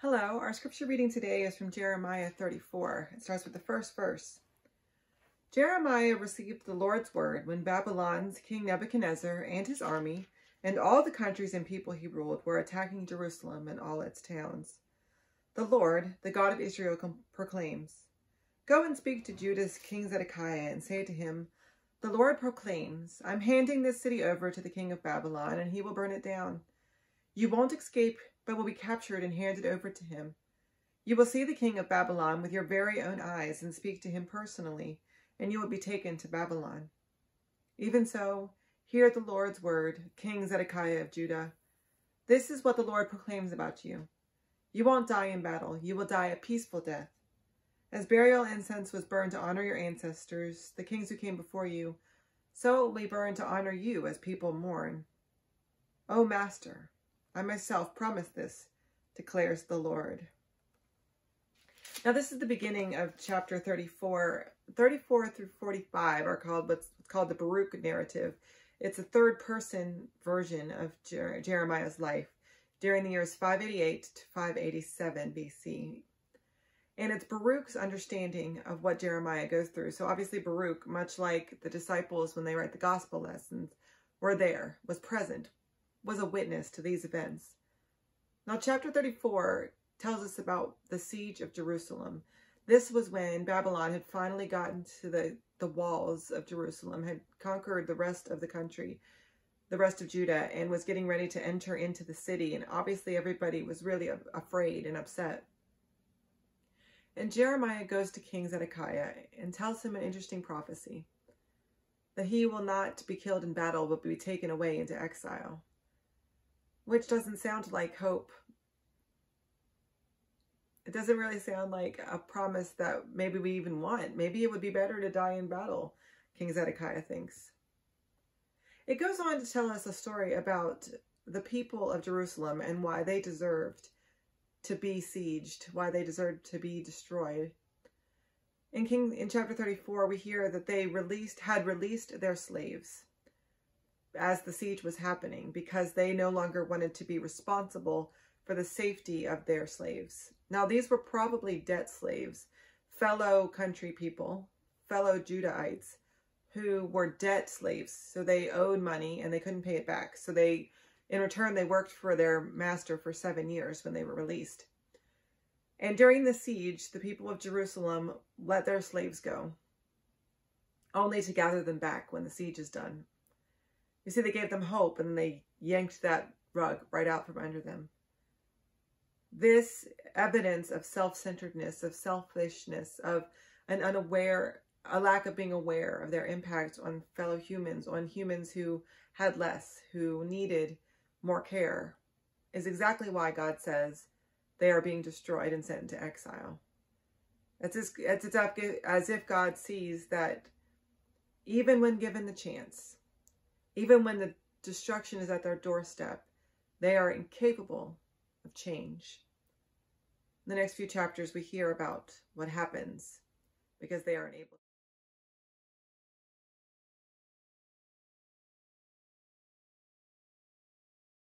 Hello, our scripture reading today is from Jeremiah 34. It starts with the first verse. Jeremiah received the Lord's word when Babylon's king Nebuchadnezzar and his army and all the countries and people he ruled were attacking Jerusalem and all its towns. The Lord, the God of Israel, proclaims, Go and speak to Judah's king Zedekiah and say to him, The Lord proclaims, I'm handing this city over to the king of Babylon, and he will burn it down. You won't escape, but will be captured and handed over to him. You will see the king of Babylon with your very own eyes and speak to him personally, and you will be taken to Babylon. Even so, hear the Lord's word, King Zedekiah of Judah. This is what the Lord proclaims about you. You won't die in battle. You will die a peaceful death. As burial incense was burned to honor your ancestors, the kings who came before you, so it will be burned to honor you as people mourn. O Master, I myself promise this, declares the Lord. Now this is the beginning of chapter 34. 34 through 45 are called what's called the Baruch narrative. It's a third person version of Jer Jeremiah's life during the years 588 to 587 BC. And it's Baruch's understanding of what Jeremiah goes through. So obviously Baruch, much like the disciples when they write the gospel lessons, were there, was present, was a witness to these events. Now, chapter 34 tells us about the siege of Jerusalem. This was when Babylon had finally gotten to the, the walls of Jerusalem, had conquered the rest of the country, the rest of Judah, and was getting ready to enter into the city. And obviously everybody was really afraid and upset. And Jeremiah goes to King Zedekiah and tells him an interesting prophecy, that he will not be killed in battle, but be taken away into exile which doesn't sound like hope. It doesn't really sound like a promise that maybe we even want. Maybe it would be better to die in battle, King Zedekiah thinks. It goes on to tell us a story about the people of Jerusalem and why they deserved to be sieged, why they deserved to be destroyed. In King in chapter 34, we hear that they released had released their slaves as the siege was happening because they no longer wanted to be responsible for the safety of their slaves. Now, these were probably debt slaves, fellow country people, fellow Judahites who were debt slaves. So they owed money and they couldn't pay it back. So they, in return, they worked for their master for seven years when they were released. And during the siege, the people of Jerusalem let their slaves go, only to gather them back when the siege is done. You see, they gave them hope and they yanked that rug right out from under them. This evidence of self-centeredness, of selfishness, of an unaware, a lack of being aware of their impact on fellow humans, on humans who had less, who needed more care, is exactly why God says they are being destroyed and sent into exile. It's as, it's as if God sees that even when given the chance, even when the destruction is at their doorstep, they are incapable of change. In the next few chapters, we hear about what happens because they aren't able